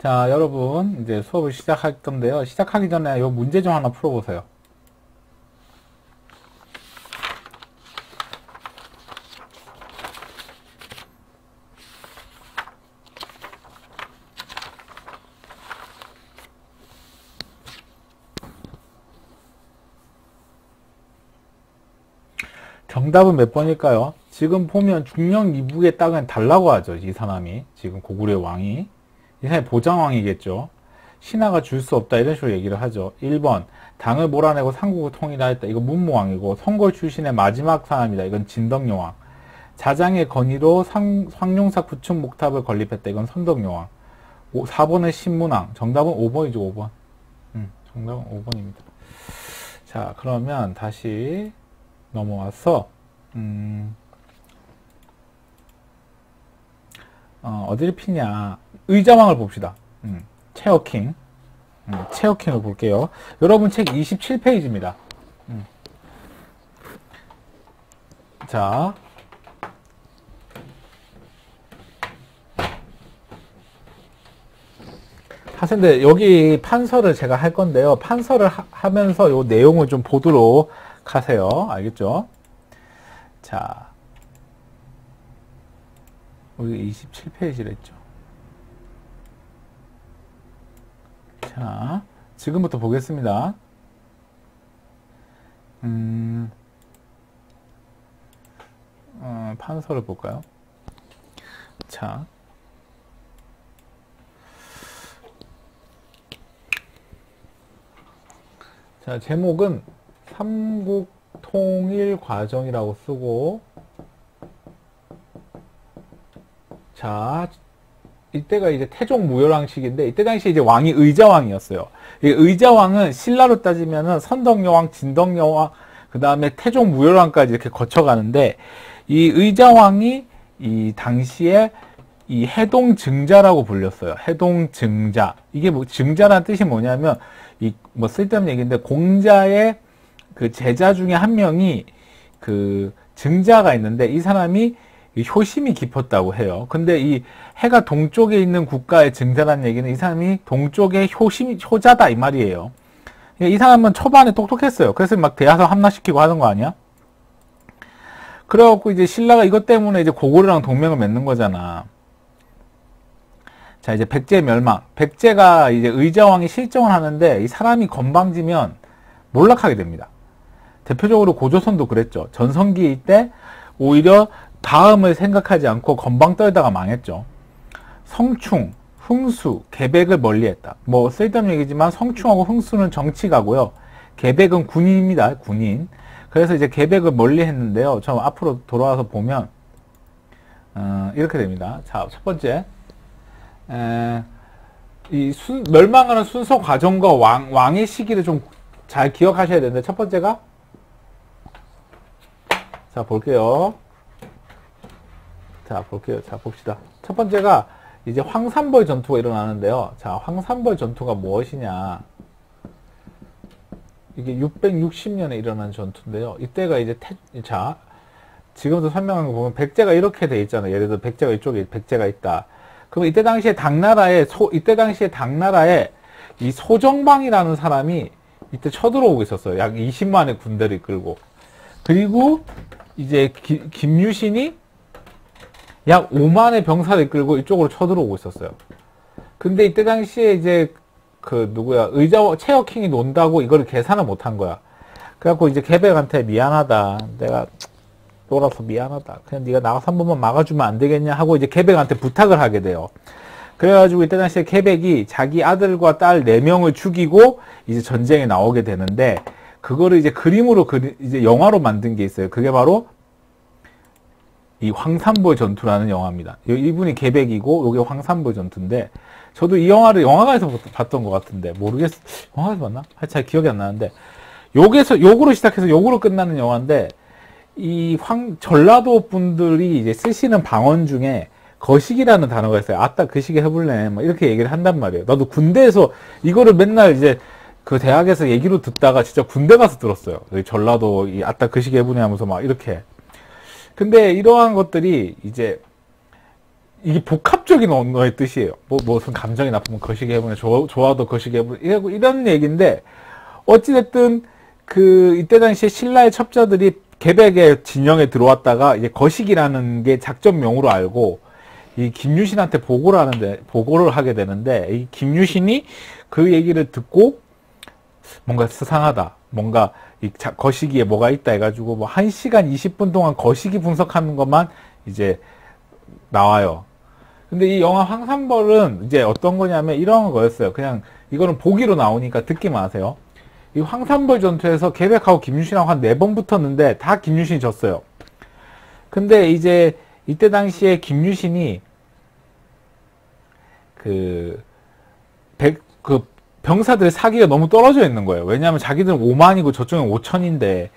자, 여러분, 이제 수업을 시작할 건데요. 시작하기 전에 이 문제 좀 하나 풀어보세요. 정답은 몇 번일까요? 지금 보면 중령 이북의 땅은 달라고 하죠. 이 사람이. 지금 고구려의 왕이. 이 사람이 보장왕이겠죠. 신하가 줄 수 없다 이런 식으로 얘기를 하죠. 1번 당을 몰아내고 삼국을 통일하였다. 이거 문무왕이고 성골 출신의 마지막 사람이다. 이건 진덕여왕. 자장의 건의로 상, 상용사 구축 목탑을 건립했다. 이건 선덕여왕. 4번은 신문왕. 정답은 5번이죠. 5번. 음, 정답은 5번입니다. 자 그러면 다시 넘어와서 음, 어, 어디를 피냐 의자왕을 봅시다. 음, 체어킹 음, 체어킹을 볼게요. 여러분 책 27페이지입니다. 음. 자 하세인데 여기 판서를 제가 할 건데요. 판서를 하, 면서요 내용을 좀 보도록 하세요. 알겠죠? 자, 우리 27페이지랬죠. 자, 지금부터 보겠습니다. 음, 어, 판서를 볼까요? 자, 자, 제목은 삼국 통일 과정이라고 쓰고 자 이때가 이제 태종 무열왕 시기인데 이때 당시 이제 왕이 의자왕이었어요. 의자왕은 신라로 따지면은 선덕여왕, 진덕여왕, 그 다음에 태종 무열왕까지 이렇게 거쳐가는데 이 의자왕이 이 당시에 이 해동 증자라고 불렸어요. 해동 증자. 이게 뭐 증자라는 뜻이 뭐냐면 이 뭐 쓸데없는 얘기인데 공자의 그 제자 중에 한 명이 그 증자가 있는데 이 사람이 효심이 깊었다고 해요. 근데 이 해가 동쪽에 있는 국가의 증자라는 얘기는 이 사람이 동쪽의 효심, 효자다 이 말이에요. 이 사람은 초반에 똑똑했어요. 그래서 막 대하서 함락시키고 하는 거 아니야? 그래갖고 이제 신라가 이것 때문에 이제 고구려랑 동맹을 맺는 거잖아. 자, 이제 백제 멸망. 백제가 이제 의자왕이 실정을 하는데 이 사람이 건방지면 몰락하게 됩니다. 대표적으로 고조선도 그랬죠. 전성기 때 오히려 다음을 생각하지 않고 건방 떨다가 망했죠. 성충, 흥수, 계백을 멀리했다. 뭐 쓸데없는 얘기지만 성충하고 흥수는 정치가고요. 계백은 군인입니다. 군인. 그래서 이제 계백을 멀리했는데요. 저 앞으로 돌아와서 보면 어, 이렇게 됩니다. 자, 첫 번째 에, 이 순, 멸망하는 순서 과정과 왕, 왕의 시기를 좀 잘 기억하셔야 되는데 첫 번째가 자, 볼게요. 자, 볼게요. 자, 봅시다. 첫 번째가 이제 황산벌 전투가 일어나는데요. 자, 황산벌 전투가 무엇이냐. 이게 660년에 일어난 전투인데요. 이때가 이제 태, 자, 지금도 설명한 거 보면 백제가 이렇게 돼 있잖아요. 예를 들어 백제가 이쪽에 백제가 있다. 그럼 이때 당시에 당나라에 소, 이때 당시에 당나라에 이 소정방이라는 사람이 이때 쳐들어오고 있었어요. 약 20만의 군대를 이끌고. 그리고 이제 기, 김유신이 약 5만의 병사를 이끌고 이쪽으로 쳐들어오고 있었어요. 근데 이때 당시에 이제 그 누구야 의자 체어킹이 논다고 이걸 계산을 못한 거야. 그래갖고 이제 개백한테 미안하다. 내가 놀아서 미안하다. 그냥 네가 나가서 한 번만 막아주면 안 되겠냐 하고 이제 개백한테 부탁을 하게 돼요. 그래가지고 이때 당시에 개백이 자기 아들과 딸 4명을 죽이고 이제 전쟁에 나오게 되는데 그거를 이제 그림으로 그리, 이제 영화로 만든 게 있어요. 그게 바로 이 황산벌 전투라는 영화입니다. 이분이 계백이고 이게 황산벌 전투인데 저도 이 영화를 영화관에서 봤던 것 같은데 모르겠어 영화에서 봤나? 잘 기억이 안 나는데 요게서 요거로 시작해서 요거로 끝나는 영화인데 이 황 전라도 분들이 이제 쓰시는 방언 중에 거식이라는 단어가 있어요. 아따 그 시기 해볼래. 막 이렇게 얘기를 한단 말이에요. 나도 군대에서 이거를 맨날 이제 그 대학에서 얘기로 듣다가 진짜 군대 가서 들었어요. 전라도 이 아따 그시기 해보네 하면서 막 이렇게. 근데 이러한 것들이 이제 이게 복합적인 언어의 뜻이에요. 뭐, 무슨 감정이 나쁘면 거시기 해보네, 좋아, 좋아도 거시기 해보네, 이런, 이런 얘기인데, 어찌됐든, 그, 이때 당시에 신라의 첩자들이 개백의 진영에 들어왔다가, 이제 거시기라는 게 작전명으로 알고, 이 김유신한테 보고를 하는데, 보고를 하게 되는데, 이 김유신이 그 얘기를 듣고, 뭔가 수상하다. 뭔가, 이 거시기에 뭐가 있다 해가지고, 뭐, 1시간 20분 동안 거시기 분석하는 것만 이제 나와요. 근데 이 영화 황산벌은 이제 어떤 거냐면 이런 거였어요. 그냥 이거는 보기로 나오니까 듣기만 하세요. 이 황산벌 전투에서 계백하고 김유신하고 한 네 번 붙었는데 다 김유신이 졌어요. 근데 이제 이때 당시에 김유신이 그, 백, 그 병사들의 사기가 너무 떨어져 있는 거예요. 왜냐하면 자기들은 5만이고 저쪽은 5천인데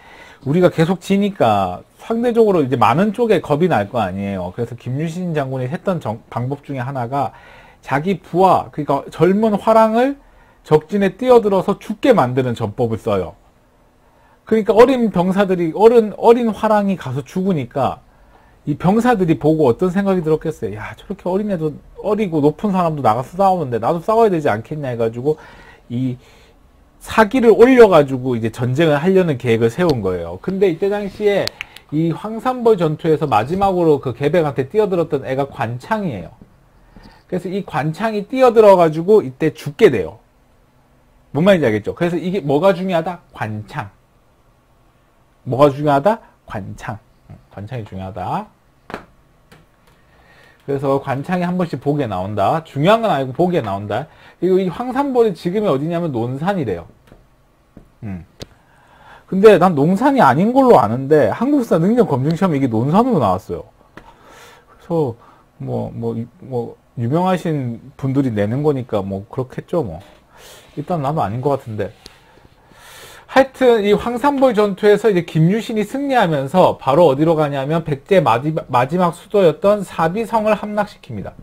우리가 계속 지니까 상대적으로 이제 많은 쪽에 겁이 날 거 아니에요. 그래서 김유신 장군이 했던 정, 방법 중에 하나가 자기 부하, 그러니까 젊은 화랑을 적진에 뛰어들어서 죽게 만드는 전법을 써요. 그러니까 어린 병사들이, 어른, 어린 화랑이 가서 죽으니까 이 병사들이 보고 어떤 생각이 들었겠어요. 야, 저렇게 어린애도, 어리고 높은 사람도 나가서 싸우는데 나도 싸워야 되지 않겠냐 해가지고 이 사기를 올려가지고 이제 전쟁을 하려는 계획을 세운 거예요. 근데 이때 당시에 이 황산벌 전투에서 마지막으로 그 개백한테 뛰어들었던 애가 관창이에요. 그래서 이 관창이 뛰어들어가지고 이때 죽게 돼요. 뭔 말인지 알겠죠? 그래서 이게 뭐가 중요하다? 관창. 뭐가 중요하다? 관창. 관창이 중요하다. 그래서 관창이 한 번씩 보기에 나온다. 중요한 건 아니고 보기에 나온다. 그리고 이 황산벌이 지금이 어디냐면 논산이래요. 음. 근데 난 농산이 아닌 걸로 아는데 한국사 능력 검증 시험에 이게 논산으로 나왔어요. 그래서 뭐뭐뭐 뭐, 뭐 유명하신 분들이 내는 거니까 뭐 그렇겠죠 뭐. 일단 나도 아닌 것 같은데. 하여튼 이 황산벌 전투에서 이제 김유신이 승리하면서 바로 어디로 가냐면 백제 마지막, 마지막 수도였던 사비성을 함락시킵니다.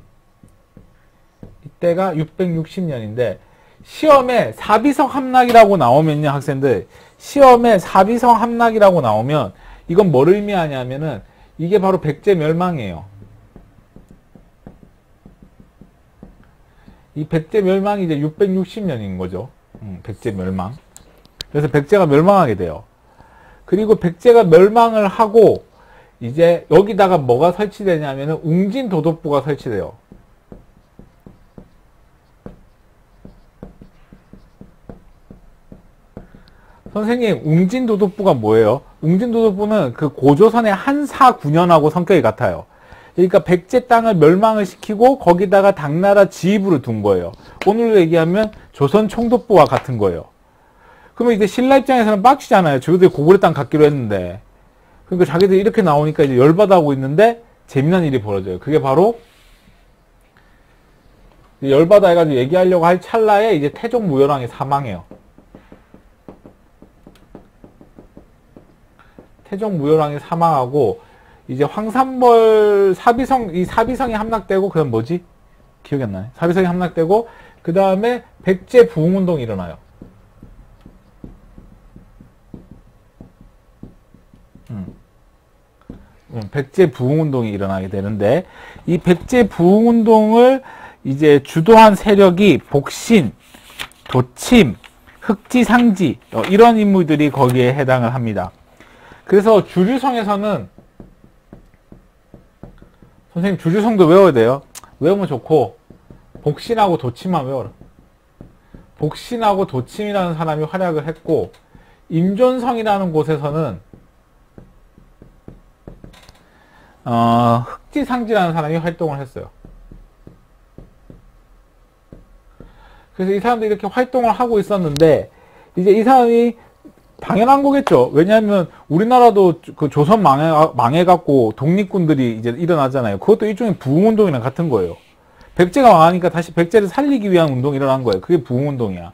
이때가 660년인데 시험에 사비성 함락이라고 나오면요 학생들 시험에 사비성 함락이라고 나오면 이건 뭘 의미하냐면은 이게 바로 백제 멸망이에요. 이 백제 멸망이 이제 660년인 거죠. 음, 백제 멸망. 그래서 백제가 멸망하게 돼요. 그리고 백제가 멸망을 하고 이제 여기다가 뭐가 설치되냐면은 웅진 도독부가 설치돼요. 선생님, 웅진도독부가 뭐예요? 웅진도독부는 그 고조선의 한사 군현하고 성격이 같아요. 그러니까 백제 땅을 멸망을 시키고 거기다가 당나라 지휘부를 둔 거예요. 오늘로 얘기하면 조선 총독부와 같은 거예요. 그러면 이제 신라 입장에서는 빡치잖아요. 저희들이 고구려 땅 갖기로 했는데. 그러니까 자기들이 이렇게 나오니까 이제 열받아 하고 있는데 재미난 일이 벌어져요. 그게 바로 열받아 해가지고 얘기하려고 할 찰나에 이제 태종 무열왕이 사망해요. 태종 무열왕이 사망하고 이제 황산벌 사비성 이 사비성이 함락되고 그다음 뭐지 기억이 안 나네 사비성이 함락되고 그 다음에 백제 부흥운동이 일어나요. 음. 음, 백제 부흥운동이 일어나게 되는데 이 백제 부흥운동을 이제 주도한 세력이 복신, 도침, 흑지상지 어, 이런 인물들이 거기에 해당을 합니다. 그래서 주류성에서는 선생님 주류성도 외워야 돼요. 외우면 좋고 복신하고 도침만 외워라. 복신하고 도침이라는 사람이 활약을 했고 임존성이라는 곳에서는 어, 흑지상지라는 사람이 활동을 했어요. 그래서 이 사람들이 이렇게 활동을 하고 있었는데 이제 이 사람이 당연한 거겠죠. 왜냐하면 우리나라도 그 조선 망해, 망해갖고 독립군들이 이제 일어나잖아요. 그것도 일종의 부흥운동이랑 같은 거예요. 백제가 망하니까 다시 백제를 살리기 위한 운동이 일어난 거예요. 그게 부흥운동이야.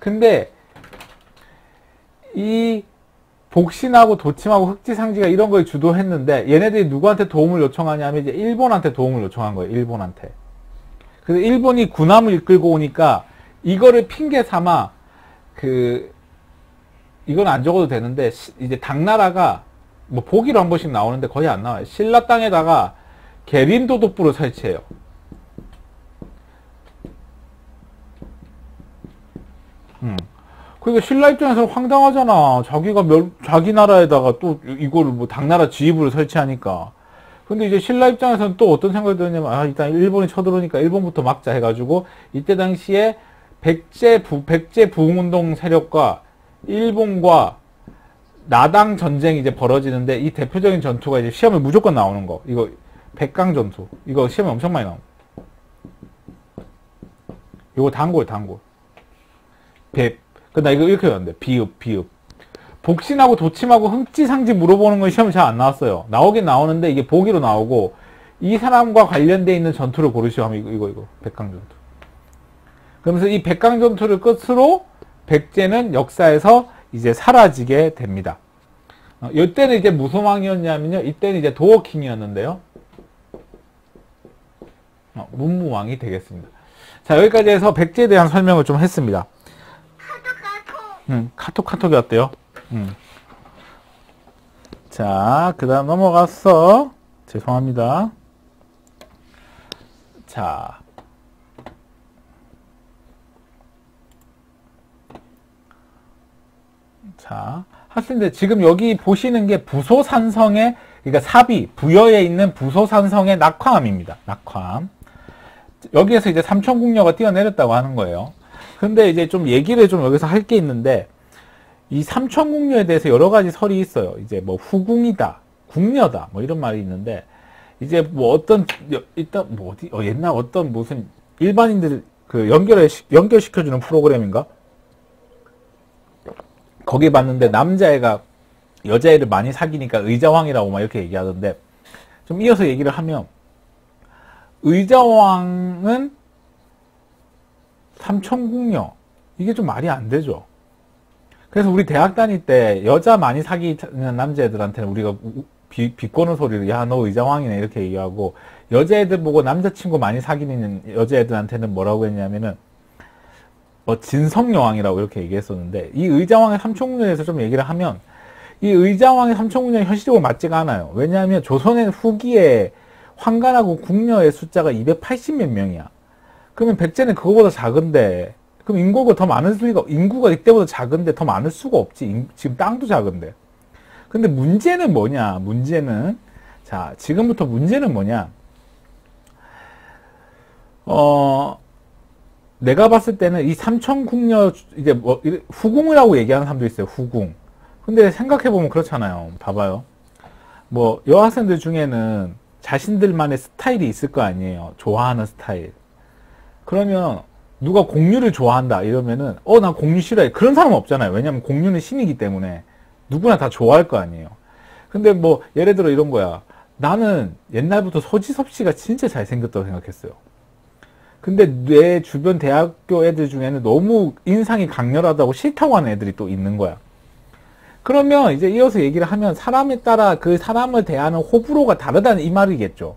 근데 이 복신하고 도침하고 흑지상지가 이런 걸 주도했는데 얘네들이 누구한테 도움을 요청하냐면 이제 일본한테 도움을 요청한 거예요. 일본한테. 그래서 일본이 군함을 이끌고 오니까 이거를 핑계 삼아 그 이건 안 적어도 되는데 이제 당나라가 뭐 보기로 한 번씩 나오는데 거의 안 나와요. 신라 땅에다가 계림도독부를 설치해요. 음. 그러니까 신라 입장에서는 황당하잖아. 자기가 멸, 자기 나라에다가 또 이거를 뭐 당나라 지휘부를 설치하니까. 근데 이제 신라 입장에서는 또 어떤 생각이 드냐면, 아, 일단 일본이 쳐들어오니까 일본부터 막자 해가지고, 이때 당시에 백제 부, 백제 부흥운동 세력과 일본과 나당 전쟁이 이제 벌어지는데, 이 대표적인 전투가 이제 시험에 무조건 나오는 거. 이거, 백강 전투. 이거 시험에 엄청 많이 나옵 이거 단골, 단골. 백, 그나 이거 이렇게 외웠는데 비읍 비읍. 복신하고 도침하고 흥지상지 물어보는 건 시험에 잘 안 나왔어요. 나오긴 나오는데 이게 보기로 나오고 이 사람과 관련돼 있는 전투를 고르시오 하면 이거 이거 이거. 백강 전투. 그러면서 이 백강 전투를 끝으로 백제는 역사에서 이제 사라지게 됩니다. 어, 이때는 이제 무슨 왕이었냐면요. 이때는 이제 도어킹이었는데요. 어, 문무왕이 되겠습니다. 자 여기까지 해서 백제에 대한 설명을 좀 했습니다 응, 카톡 카톡이 왔대요. 응. 자, 그 다음 넘어갔어. 죄송합니다. 자. 자, 학생들 지금 여기 보시는 게 부소산성의 그러니까 사비, 부여에 있는 부소산성의 낙화암입니다. 낙화암. 여기에서 이제 삼천궁녀가 뛰어내렸다고 하는 거예요. 근데 이제 좀 얘기를 좀 여기서 할 게 있는데 이 삼천궁녀에 대해서 여러 가지 설이 있어요. 이제 뭐 후궁이다, 궁녀다, 뭐 이런 말이 있는데 이제 뭐 어떤 일단 뭐 어디 어, 옛날 어떤 무슨 일반인들 그 연결해 연결시켜 주는 프로그램인가? 거기 봤는데 남자애가 여자애를 많이 사귀니까 의자왕이라고 막 이렇게 얘기하던데 좀 이어서 얘기를 하면 의자왕은 삼천궁녀 이게 좀 말이 안 되죠. 그래서 우리 대학 다닐 때 여자 많이 사귀는 남자애들한테는 우리가 비, 비꼬는 소리를 야 너 의자왕이네 이렇게 얘기하고 여자애들 보고 남자친구 많이 사귀는 여자애들한테는 뭐라고 했냐면은 뭐 진성여왕이라고 이렇게 얘기했었는데 이 의자왕의 삼천궁녀에서 좀 얘기를 하면 이 의자왕의 삼천궁녀는 현실적으로 맞지가 않아요. 왜냐하면 조선의 후기에 황간하고 궁녀의 숫자가 280몇 명이야. 그러면 백제는 그거보다 작은데 그럼 인구가 더 많을 수가 인구가 이때보다 작은데 더 많을 수가 없지. 인, 지금 땅도 작은데. 근데 문제는 뭐냐? 문제는 자 지금부터 문제는 뭐냐? 어 내가 봤을 때는 이 삼천궁녀 이제 뭐 후궁이라고 얘기하는 사람도 있어요 후궁. 근데 생각해보면 그렇잖아요. 봐봐요. 뭐 여학생들 중에는 자신들만의 스타일이 있을 거 아니에요. 좋아하는 스타일 그러면 누가 공유를 좋아한다 이러면은 어 나 공유 싫어해. 그런 사람 은 없잖아요. 왜냐면 공유는 신이기 때문에 누구나 다 좋아할 거 아니에요. 근데 뭐 예를 들어 이런 거야. 나는 옛날부터 서지섭 씨가 진짜 잘생겼다고 생각했어요. 근데 내 주변 대학교 애들 중에는 너무 인상이 강렬하다고 싫다고 하는 애들이 또 있는 거야. 그러면 이제 이어서 얘기를 하면 사람에 따라 그 사람을 대하는 호불호가 다르다는 이 말이겠죠.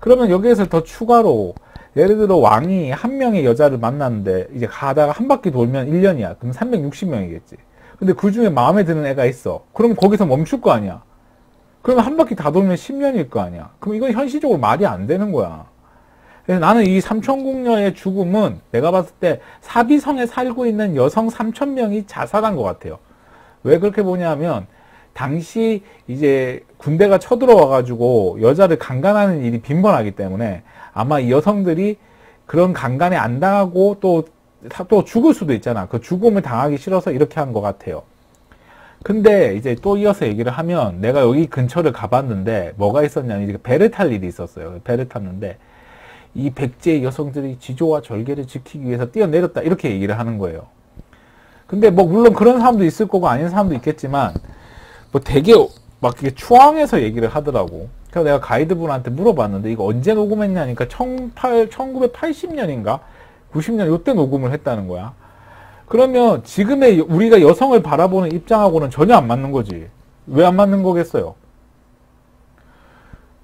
그러면 여기에서 더 추가로 예를 들어 왕이 한 명의 여자를 만났는데 이제 가다가 한 바퀴 돌면 1년이야. 그럼 360명이겠지. 근데 그 중에 마음에 드는 애가 있어. 그럼 거기서 멈출 거 아니야. 그러면 한 바퀴 다 돌면 10년일 거 아니야. 그럼 이건 현실적으로 말이 안 되는 거야. 그래서 나는 이 삼천궁녀의 죽음은 내가 봤을 때 사비성에 살고 있는 여성 3천 명이 자살한 것 같아요. 왜 그렇게 보냐면 당시 이제 군대가 쳐들어와 가지고 여자를 강간하는 일이 빈번하기 때문에 아마 이 여성들이 그런 강간에 안 당하고 또, 또 죽을 수도 있잖아. 그 죽음을 당하기 싫어서 이렇게 한 것 같아요. 근데 이제 또 이어서 얘기를 하면 내가 여기 근처를 가봤는데 뭐가 있었냐면 이제 배를 탈 일이 있었어요. 배를 탔는데 이 백제 여성들이 지조와 절개를 지키기 위해서 뛰어내렸다 이렇게 얘기를 하는 거예요. 근데 뭐 물론 그런 사람도 있을 거고 아닌 사람도 있겠지만 뭐 되게 막 이게 추앙해서 얘기를 하더라고. 그래서 내가 가이드분한테 물어봤는데 이거 언제 녹음했냐니까 18, 1980년인가 90년 요때 녹음을 했다는 거야. 그러면 지금의 우리가 여성을 바라보는 입장하고는 전혀 안 맞는 거지. 왜 안 맞는 거겠어요?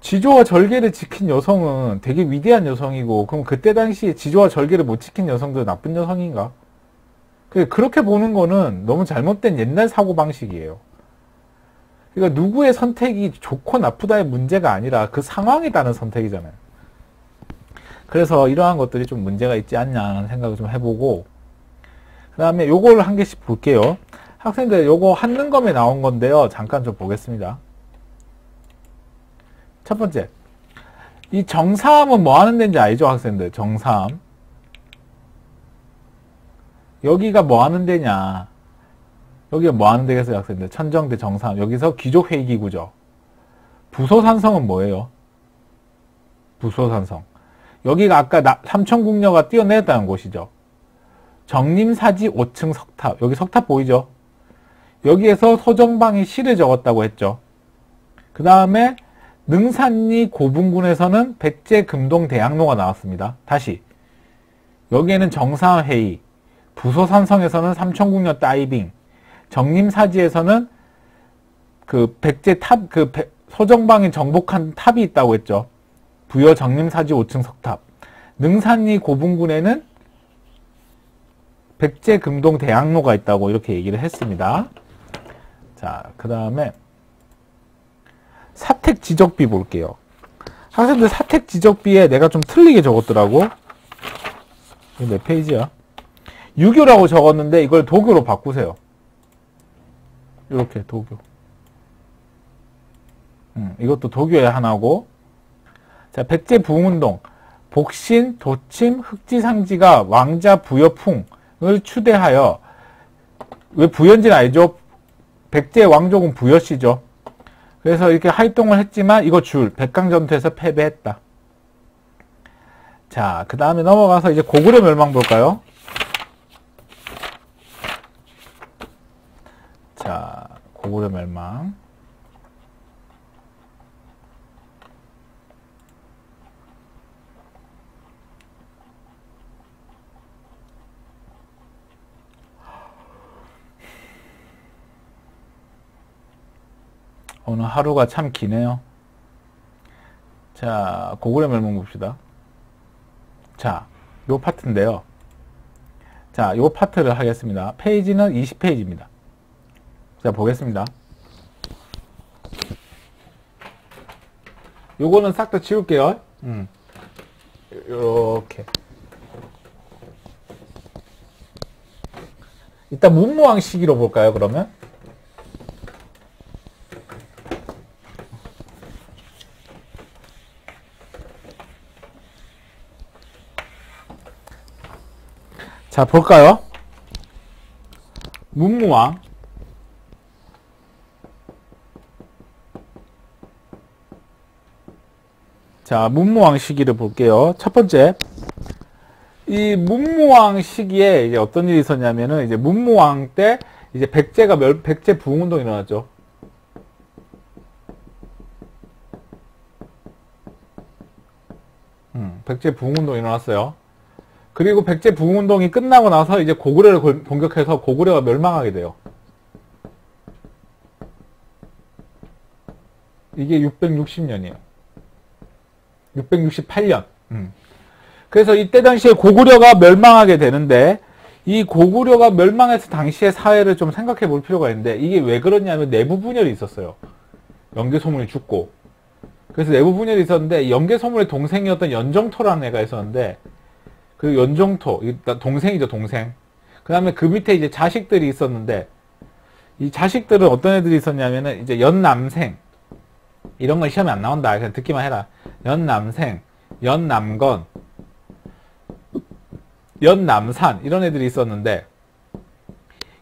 지조와 절개를 지킨 여성은 되게 위대한 여성이고 그럼 그때 당시에 지조와 절개를 못 지킨 여성들 나쁜 여성인가? 그렇게 보는 거는 너무 잘못된 옛날 사고방식이에요. 그러니까 누구의 선택이 좋고 나쁘다의 문제가 아니라 그 상황에 따른 선택이잖아요. 그래서 이러한 것들이 좀 문제가 있지 않냐는 생각을 좀 해보고 그 다음에 요걸 한 개씩 볼게요. 학생들 요거 한능검에 나온 건데요. 잠깐 좀 보겠습니다. 첫 번째 이 정사함은 뭐 하는 데인지 알죠 학생들 정사함 여기가 뭐 하는 데냐 여기가 뭐 하는 데겠어요? 학생들 천정대 정사함 여기서 귀족회의기구죠 부소산성은 뭐예요? 부소산성. 여기가 아까 나, 삼천궁녀가 뛰어내렸다는 곳이죠. 정림사지 5층 석탑. 여기 석탑 보이죠? 여기에서 소정방이 시를 적었다고 했죠. 그 다음에 능산리 고분군에서는 백제 금동 대학로가 나왔습니다. 다시. 여기에는 정사암 회의, 부소산성에서는 삼천궁녀 다이빙, 정림사지에서는 그 백제 탑, 그 소정방에 정복한 탑이 있다고 했죠. 부여 정림사지 5층 석탑. 능산리 고분군에는 백제 금동 대향로가 있다고 이렇게 얘기를 했습니다. 자, 그 다음에 사택 지적비 볼게요. 학생들 사택 지적비에 내가 좀 틀리게 적었더라고. 이몇 네 페이지야? 유교라고 적었는데 이걸 도교로 바꾸세요. 이렇게 도교. 음, 이것도 도교의 하나고. 자, 백제 부흥운동. 복신, 도침, 흑지상지가 왕자 부여풍을 추대하여 왜 부연지는 알죠? 백제 왕족은 부여씨죠. 그래서 이렇게 활동을 했지만 이거 줄 백강전투에서 패배했다. 자, 그 다음에 넘어가서 이제 고구려 멸망 볼까요? 자, 고구려 멸망. 오늘 하루가 참 기네요. 자, 고구려 멸망 봅시다. 자, 요 파트인데요. 자, 요 파트를 하겠습니다. 페이지는 20페이지입니다. 자, 보겠습니다. 요거는 싹 다 지울게요. 음. 요렇게. 일단 문무왕 시기로 볼까요, 그러면? 자, 볼까요? 문무왕. 자, 문무왕 시기를 볼게요. 첫 번째. 이 문무왕 시기에 이제 어떤 일이 있었냐면은 이제 문무왕 때 이제 백제가 멸, 백제 부흥 운동이 일어났죠. 음, 백제 부흥 운동이 일어났어요. 그리고 백제 부흥 운동이 끝나고 나서 이제 고구려를 공격해서 고구려가 멸망하게 돼요. 이게 660년이에요. 668년. 음. 그래서 이때 당시에 고구려가 멸망하게 되는데 이 고구려가 멸망해서 당시의 사회를 좀 생각해 볼 필요가 있는데 이게 왜 그러냐면 내부 분열이 있었어요. 연개소문이 죽고. 그래서 내부 분열이 있었는데 연개소문의 동생이었던 연정토라는 애가 있었는데 그 연종토, 동생이죠, 동생. 그 다음에 그 밑에 이제 자식들이 있었는데, 이 자식들은 어떤 애들이 있었냐면은, 이제 연남생. 이런 건 시험에 안 나온다. 그냥 듣기만 해라. 연남생, 연남건, 연남산. 이런 애들이 있었는데,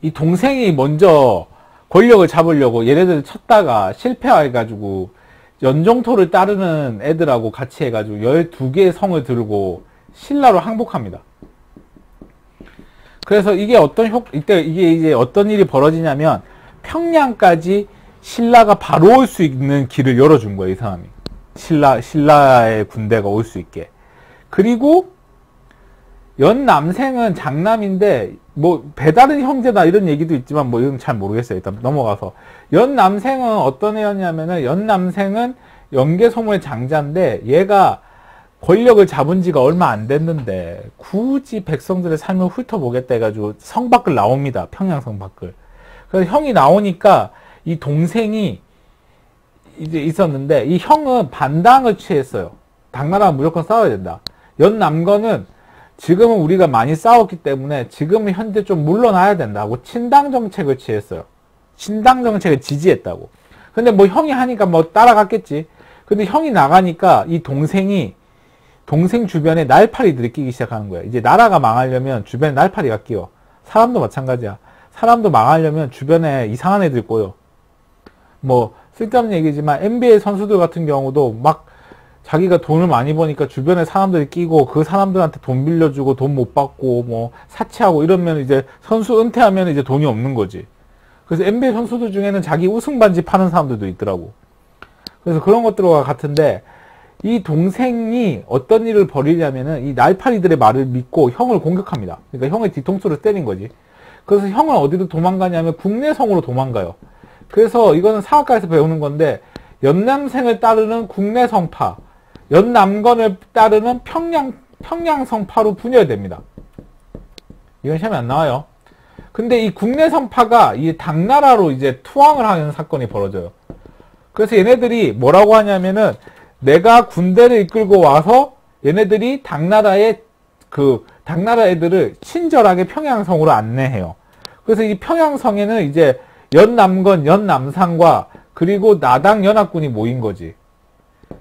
이 동생이 먼저 권력을 잡으려고 얘네들을 쳤다가 실패해가지고, 연종토를 따르는 애들하고 같이 해가지고 12개의 성을 들고 신라로 항복합니다. 그래서 이게 어떤 효, 이때 이게 이제 어떤 일이 벌어지냐면 평양까지 신라가 바로 올 수 있는 길을 열어준 거예요, 이 사람이. 신라, 신라의 군대가 올 수 있게. 그리고 연 남생은 장남인데 뭐 배다른 형제다 이런 얘기도 있지만 뭐 이건 잘 모르겠어요. 일단 넘어가서 연 남생은 어떤 애였냐면은 연 남생은 연개소문의 장자인데 얘가 권력을 잡은 지가 얼마 안 됐는데 굳이 백성들의 삶을 훑어보겠다 해가지고 성 밖을 나옵니다. 평양 성 밖을. 그래서 형이 나오니까 이 동생이 이제 있었는데 이 형은 반당을 취했어요. 당나라 무조건 싸워야 된다. 연남건은 지금은 우리가 많이 싸웠기 때문에 지금은 현재 좀 물러나야 된다고 친당 정책을 취했어요. 친당 정책을 지지했다고. 근데 뭐 형이 하니까 뭐 따라갔겠지. 근데 형이 나가니까 이 동생이 동생 주변에 날파리들이 끼기 시작하는 거야. 이제 나라가 망하려면 주변에 날파리가 끼어. 사람도 마찬가지야. 사람도 망하려면 주변에 이상한 애들 꼬여. 뭐 쓸데없는 얘기지만 NBA 선수들 같은 경우도 막 자기가 돈을 많이 버니까 주변에 사람들이 끼고 그 사람들한테 돈 빌려주고 돈 못 받고 뭐 사치하고 이러면 이제 선수 은퇴하면 이제 돈이 없는 거지. 그래서 NBA 선수들 중에는 자기 우승 반지 파는 사람들도 있더라고. 그래서 그런 것들과 같은데 이 동생이 어떤 일을 벌이냐면은 이 날파리들의 말을 믿고 형을 공격합니다. 그러니까 형의 뒤통수를 때린 거지. 그래서 형은 어디로 도망가냐면 국내성으로 도망가요. 그래서 이거는 사학과에서 배우는 건데 연남생을 따르는 국내 성파, 연남건을 따르는 평양 평양 성파로 분열됩니다. 이건 시험에 안 나와요. 근데 이 국내 성파가 이 당나라로 이제 투항을 하는 사건이 벌어져요. 그래서 얘네들이 뭐라고 하냐면은 내가 군대를 이끌고 와서 얘네들이 당나라의 그 당나라 애들을 친절하게 평양성으로 안내해요. 그래서 이 평양성에는 이제 연남건, 연남상과 그리고 나당 연합군이 모인 거지.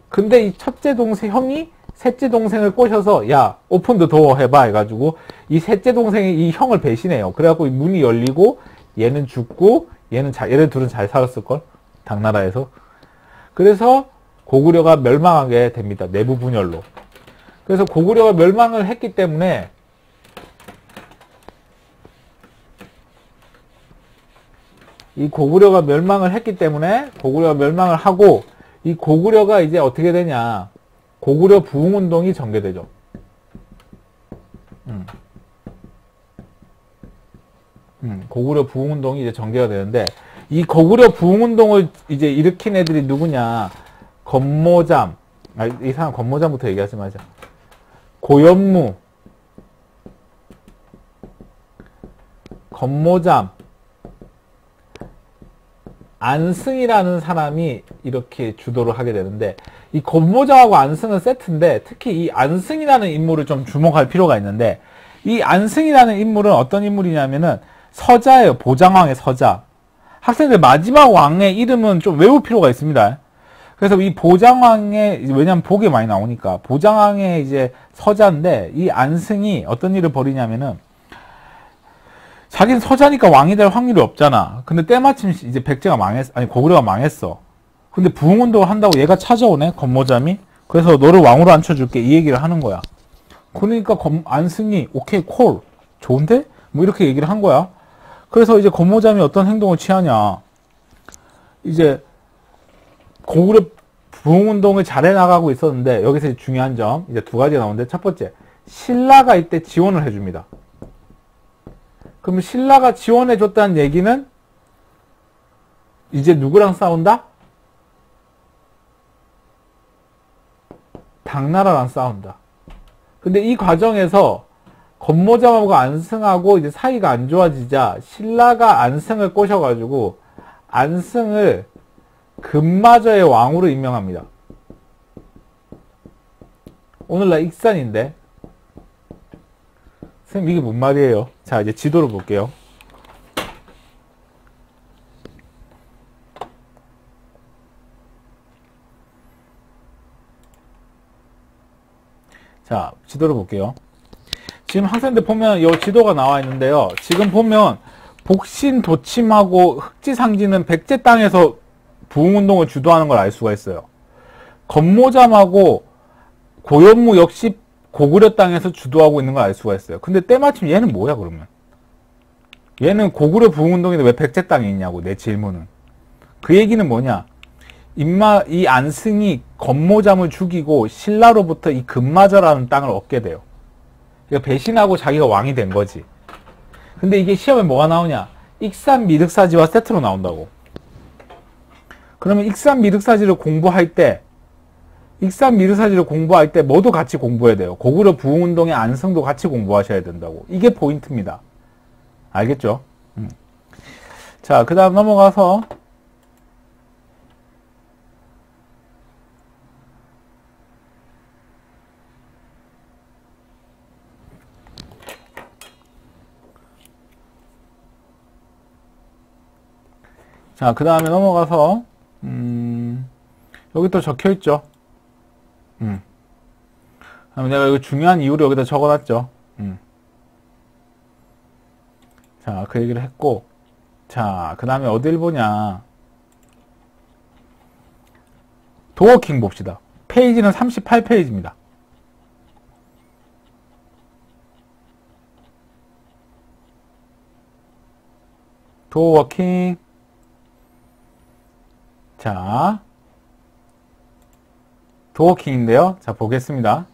근데 이 첫째 동생 형이 셋째 동생을 꼬셔서 야 오픈 더 도어 해봐 해가지고 이 셋째 동생이 이 형을 배신해요. 그래갖고 문이 열리고 얘는 죽고 얘는 자, 얘네 둘은 잘 살았을 걸 당나라에서. 그래서 고구려가 멸망하게 됩니다. 내부 분열로. 그래서 고구려가 멸망을 했기 때문에 이 고구려가 멸망을 했기 때문에 고구려가 멸망을 하고 이 고구려가 이제 어떻게 되냐? 고구려 부흥운동이 전개되죠. 음. 음, 고구려 부흥운동이 이제 전개가 되는데 이 고구려 부흥운동을 이제 일으킨 애들이 누구냐? 건모잠. 아, 이 사람 건모잠부터 얘기하지 말자 고연무. 건모잠 안승이라는 사람이 이렇게 주도를 하게 되는데 이 곤모자하고 안승은 세트인데 특히 이 안승이라는 인물을 좀 주목할 필요가 있는데 이 안승이라는 인물은 어떤 인물이냐면은 서자예요. 보장왕의 서자. 학생들 마지막 왕의 이름은 좀 외울 필요가 있습니다. 그래서 이 보장왕의 왜냐면 복에 많이 나오니까 보장왕의 이제 서자인데 이 안승이 어떤 일을 벌이냐면은 자기는 서자니까 왕이 될 확률이 없잖아. 근데 때마침 이제 백제가 망했, 아니 고구려가 망했어. 근데 부흥운동을 한다고 얘가 찾아오네, 건모잠이. 그래서 너를 왕으로 앉혀줄게. 이 얘기를 하는 거야. 그러니까 검, 안승이, 오케이, 콜. 좋은데? 뭐 이렇게 얘기를 한 거야. 그래서 이제 건모잠이 어떤 행동을 취하냐. 이제 고구려 부흥운동을 잘해 나가고 있었는데 여기서 중요한 점 이제 두 가지가 나오는데 첫 번째 신라가 이때 지원을 해줍니다. 그럼 신라가 지원해줬다는 얘기는 이제 누구랑 싸운다? 당나라랑 싸운다. 근데 이 과정에서 건모자하고 안승하고 이제 사이가 안 좋아지자 신라가 안승을 꼬셔가지고 안승을 금마저의 왕으로 임명합니다. 오늘날 익산인데 선생님 이게 뭔 말이에요? 자 이제 지도를 볼게요. 자 지도를 볼게요. 지금 학생들 보면 이 지도가 나와 있는데요. 지금 보면 복신 도침하고 흑지상지는 백제 땅에서 부흥운동을 주도하는 걸 알 수가 있어요. 건모잠하고 고연무 역시 고구려 땅에서 주도하고 있는 걸 알 수가 있어요. 근데 때마침 얘는 뭐야 그러면? 얘는 고구려 부흥운동인데 왜 백제 땅에 있냐고 내 질문은. 그 얘기는 뭐냐? 임마 이 안승이 건모잠을 죽이고 신라로부터 이 금마저라는 땅을 얻게 돼요. 그러니까 배신하고 자기가 왕이 된 거지. 근데 이게 시험에 뭐가 나오냐? 익산 미륵사지와 세트로 나온다고. 그러면 익산 미륵사지를 공부할 때 익산 미르사지를 공부할 때 뭐도 같이 공부해야 돼요. 고구려 부흥운동의 안성도 같이 공부하셔야 된다고. 이게 포인트입니다. 알겠죠? 음. 자, 그 다음 넘어가서 자, 그 다음에 넘어가서, 음, 여기 또 적혀 있죠. 음. 내가 이거 중요한 이유를 여기다 적어놨죠. 음. 자, 그 얘기를 했고, 자, 그 다음에 어딜 보냐. 도어킹 봅시다. 페이지는 38페이지입니다. 도어워킹 자 도어킹인데요. 자 보겠습니다.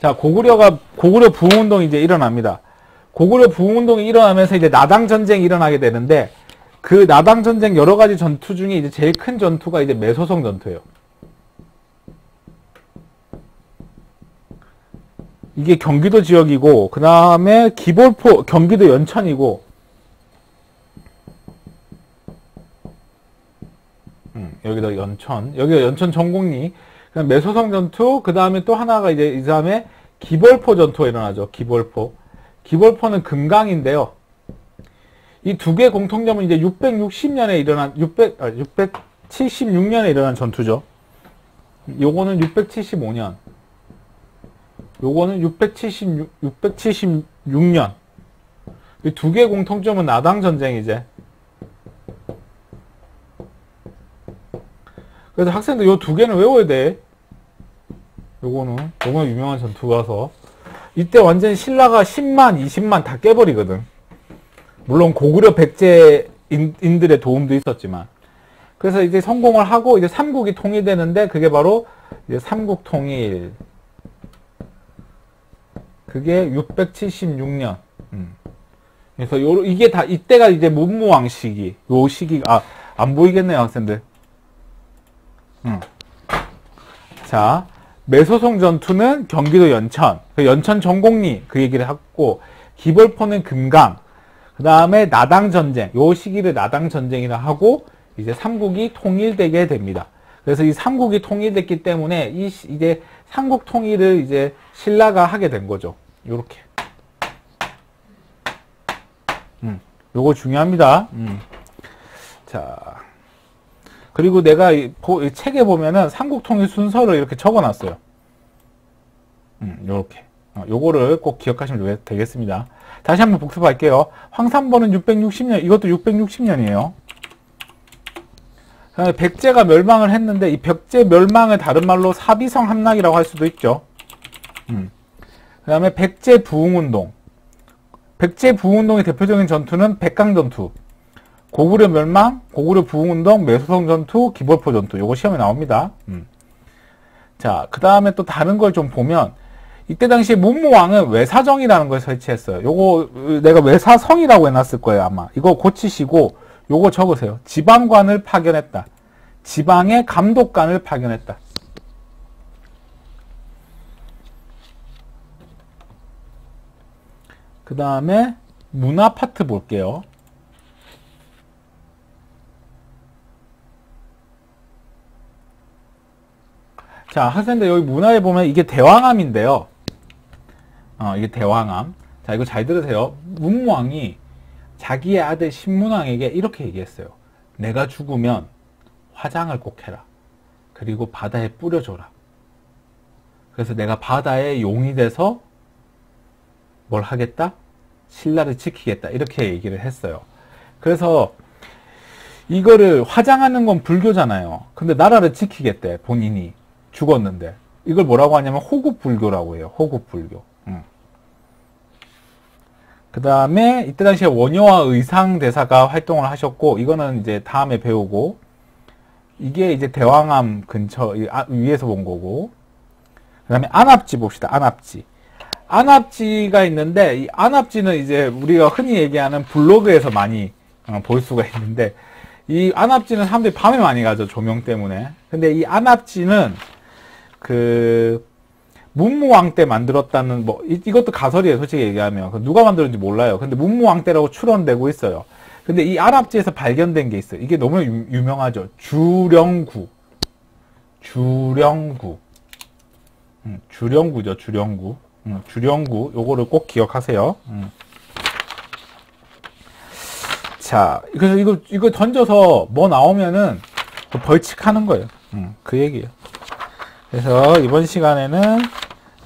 자 고구려가 고구려 부흥운동이 이제 일어납니다. 고구려 부흥운동이 일어나면서 이제 나당 전쟁이 일어나게 되는데 그 나당 전쟁 여러 가지 전투 중에 이제 제일 큰 전투가 이제 매소성 전투예요. 이게 경기도 지역이고 그 다음에 기볼포 경기도 연천이고. 음, 여기다 연천. 여기가 연천 전곡리 매소성 전투 그 다음에 또 하나가 이제 이 다음에 기볼포 전투가 일어나죠 기볼포 기볼포는 금강인데요. 이 두개 공통점은 이제 660년에 일어난 600 아, 676년에 일어난 전투죠. 요거는 675년. 요거는 676 676년. 이 두개 공통점은 나당 전쟁이제. 그래서 학생들 요 두 개는 외워야 돼. 요거는 요거는 유명한 전투가서 이때 완전 신라가 10만, 20만 다 깨버리거든. 물론 고구려 백제인들의 도움도 있었지만. 그래서 이제 성공을 하고 이제 삼국이 통일되는데 그게 바로 이제 삼국 통일. 그게 676년. 음. 그래서 요, 이게 다 이때가 이제 문무왕 시기. 요 시기 아, 안 보이겠네요, 학생들. 음. 자, 매소송 전투는 경기도 연천, 그 연천 전곡리 그 얘기를 했고 기벌포는 금강, 그 다음에 나당 전쟁, 요 시기를 나당 전쟁이라 하고 이제 삼국이 통일되게 됩니다. 그래서 이 삼국이 통일됐기 때문에 이 이제 삼국 통일을 이제 신라가 하게 된 거죠. 요렇게. 음, 요거 중요합니다. 음. 자. 그리고 내가 이, 보, 이 책에 보면은 삼국통일 순서를 이렇게 적어놨어요. 음, 요렇게. 어, 요거를 꼭 기억하시면 되겠습니다. 다시 한번 복습할게요. 황산번은 660년, 이것도 660년이에요. 백제가 멸망을 했는데 이 백제 멸망을 다른 말로 사비성 함락이라고 할 수도 있죠. 음. 그 다음에 백제 부흥운동. 백제 부흥운동의 대표적인 전투는 백강 전투. 고구려 멸망, 고구려 부흥운동, 매소성 전투, 기벌포 전투. 요거 시험에 나옵니다. 음. 자, 그 다음에 또 다른 걸 좀 보면, 이때 당시에 문무왕은 외사정이라는 걸 설치했어요. 요거 내가 외사성이라고 해놨을 거예요, 아마. 이거 고치시고, 요거 적으세요. 지방관을 파견했다. 지방의 감독관을 파견했다. 그 다음에 문화 파트 볼게요. 자, 학생들 여기 문화에 보면 이게 대왕암인데요. 어, 이게 대왕암. 자, 이거 잘 들으세요. 문무왕이 자기의 아들 신문왕에게 이렇게 얘기했어요. 내가 죽으면 화장을 꼭 해라. 그리고 바다에 뿌려줘라. 그래서 내가 바다의 용이 돼서 뭘 하겠다? 신라를 지키겠다. 이렇게 얘기를 했어요. 그래서 이거를 화장하는 건 불교잖아요. 근데 나라를 지키겠대, 본인이. 죽었는데 이걸 뭐라고 하냐면 호국 불교라고 해요. 호국 불교. 음. 그 다음에 이때 당시에 원효와 의상 대사가 활동을 하셨고 이거는 이제 다음에 배우고 이게 이제 대왕암 근처 아, 위에서 본 거고 그 다음에 안압지 봅시다. 안압지. 안압지가 있는데 이 안압지는 이제 우리가 흔히 얘기하는 블로그에서 많이 어, 볼 수가 있는데 이 안압지는 사람들이 밤에 많이 가죠 조명 때문에 근데 이 안압지는 그 문무왕 때 만들었다는 뭐 이, 것도 가설이에요 솔직히 얘기하면. 그 누가 만들었는지 몰라요. 근데 문무왕 때라고 추론되고 있어요. 근데 이 아랍지에서 발견된 게 있어요. 이게 너무 유, 명하죠. 주령구. 주령구. 음, 주령구죠 주령구. 음, 주령구. 요거를 꼭 기억하세요. 음. 자, 그래서 이거, 이거 던져서 뭐 나오면은 벌칙하는 거예요. 음, 그 얘기예요. 그래서 이번 시간에는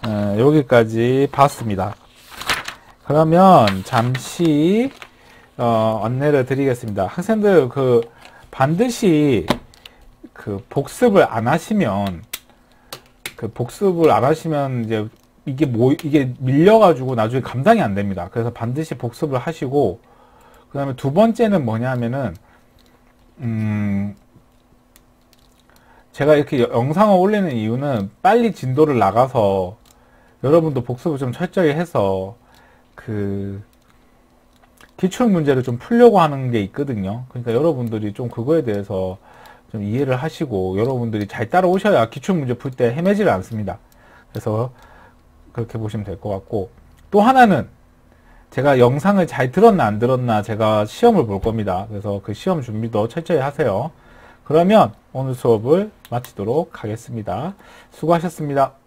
어, 여기까지 봤습니다. 그러면 잠시 어, 안내를 드리겠습니다. 학생들 그 반드시 그 복습을 안 하시면 그 복습을 안 하시면 이제 이게 뭐 이게 밀려가지고 나중에 감당이 안 됩니다. 그래서 반드시 복습을 하시고 그 다음에 두 번째는 뭐냐면은 음 제가 이렇게 영상을 올리는 이유는 빨리 진도를 나가서 여러분도 복습을 좀 철저히 해서 그 기출 문제를 좀 풀려고 하는 게 있거든요. 그러니까 여러분들이 좀 그거에 대해서 좀 이해를 하시고 여러분들이 잘 따라오셔야 기출 문제 풀 때 헤매지를 않습니다. 그래서 그렇게 보시면 될 것 같고 또 하나는 제가 영상을 잘 들었나 안 들었나 제가 시험을 볼 겁니다. 그래서 그 시험 준비도 철저히 하세요. 그러면 오늘 수업을 마치도록 하겠습니다. 수고하셨습니다.